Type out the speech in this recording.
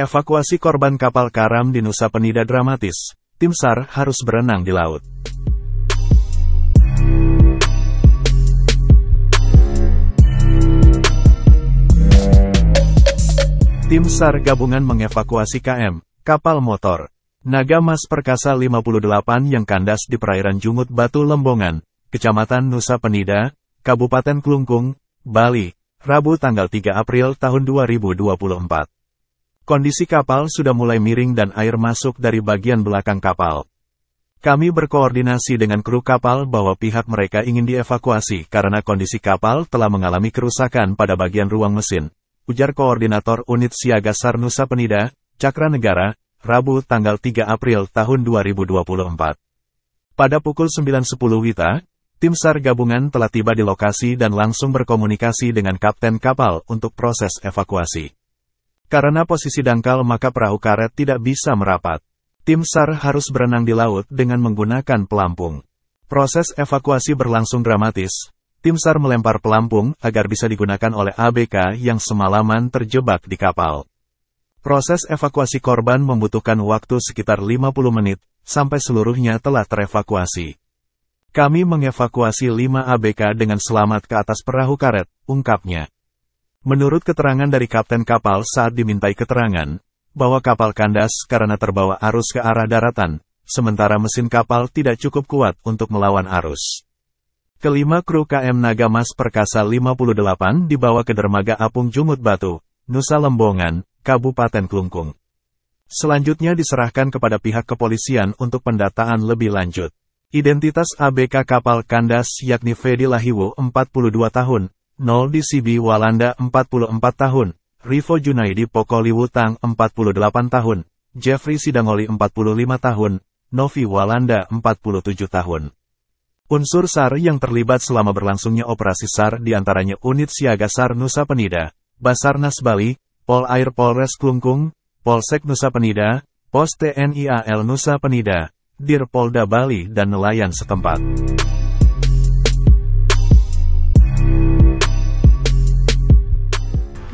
Evakuasi korban kapal karam di Nusa Penida dramatis. Tim SAR harus berenang di laut. Tim SAR gabungan mengevakuasi KM, kapal motor. Naga Mas Perkasa 58 yang kandas di perairan Jungut Batu Lembongan, Kecamatan Nusa Penida, Kabupaten Klungkung, Bali, Rabu tanggal 3 April tahun 2024. Kondisi kapal sudah mulai miring dan air masuk dari bagian belakang kapal. Kami berkoordinasi dengan kru kapal bahwa pihak mereka ingin dievakuasi karena kondisi kapal telah mengalami kerusakan pada bagian ruang mesin. Ujar Koordinator Unit Siaga SAR Nusa Penida, Cakra Negara, Rabu tanggal 3 April tahun 2024. Pada pukul 9.10 Wita, tim SAR gabungan telah tiba di lokasi dan langsung berkomunikasi dengan kapten kapal untuk proses evakuasi. Karena posisi dangkal maka perahu karet tidak bisa merapat. Tim SAR harus berenang di laut dengan menggunakan pelampung. Proses evakuasi berlangsung dramatis. Tim SAR melempar pelampung agar bisa digunakan oleh ABK yang semalaman terjebak di kapal. Proses evakuasi korban membutuhkan waktu sekitar 50 menit, sampai seluruhnya telah terevakuasi. Kami mengevakuasi 5 ABK dengan selamat ke atas perahu karet, ungkapnya. Menurut keterangan dari kapten kapal saat dimintai keterangan, bahwa kapal kandas karena terbawa arus ke arah daratan, sementara mesin kapal tidak cukup kuat untuk melawan arus. Kelima kru KM Nagamas Perkasa 58 dibawa ke dermaga Apung Jumut Batu, Nusa Lembongan, Kabupaten Klungkung. Selanjutnya diserahkan kepada pihak kepolisian untuk pendataan lebih lanjut. Identitas ABK kapal kandas yakni Fedi Lahiwo 42 tahun, 0 di CB Walanda 44 tahun, Rivo Junaidi Pokoli Wutang 48 tahun, Jeffrey Sidangoli 45 tahun, Novi Walanda 47 tahun. Unsur SAR yang terlibat selama berlangsungnya operasi SAR di antaranya Unit Siaga SAR Nusa Penida, Basarnas Bali, Pol Air Polres Klungkung, Polsek Nusa Penida, Pos TNI AL Nusa Penida, Dir Polda Bali dan nelayan setempat.